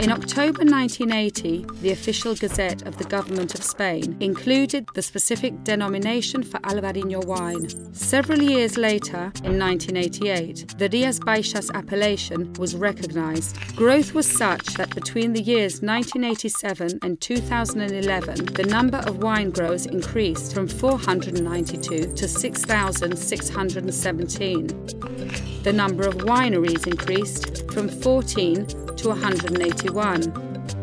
In October 1980, the official gazette of the government of Spain included the specific denomination for Albarino wine. Several years later, in 1988, the Rias Baixas appellation was recognized. Growth was such that between the years 1987 and 2011, the number of wine growers increased from 492 to 6,617. The number of wineries increased from 14 to 181,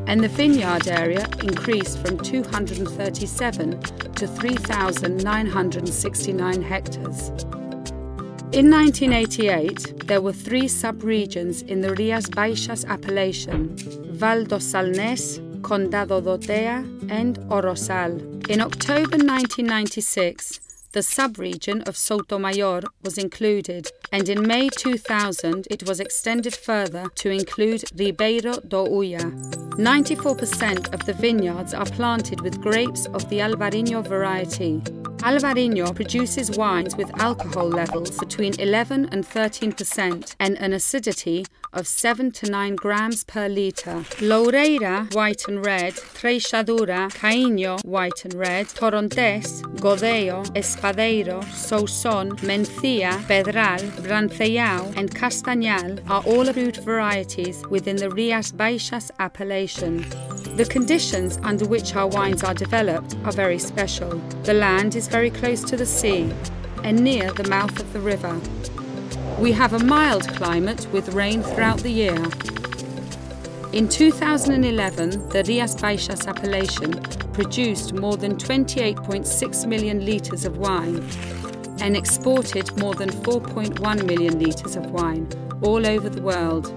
and the vineyard area increased from 237 to 3,969 hectares. In 1988, there were three sub-regions in the Rias Baixas appellation, Val do Salnés, Condado do Tea and O Rosal. In October 1996, the sub-region of Sotomayor was included, and in May 2000 it was extended further to include Ribeira do Ulla. 94% of the vineyards are planted with grapes of the Albarino variety. Albarino produces wines with alcohol levels between 11 and 13% and an acidity of 7 to 9 grams per litre. Loureira, white and red, Treixadura, Caíño, white and red, Torrontés, Godello, Espadeiro, Sousón, Mencía, Pedral, Brancellao, and Castañal are all approved varieties within the Rias Baixas appellation. The conditions under which our wines are developed are very special. The land is very close to the sea and near the mouth of the river. We have a mild climate with rain throughout the year. In 2011, the Rias Baixas appellation produced more than 28.6 million litres of wine and exported more than 4.1 million litres of wine all over the world.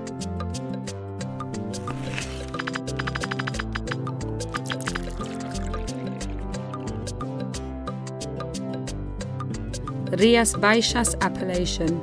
Rias Baixas appellation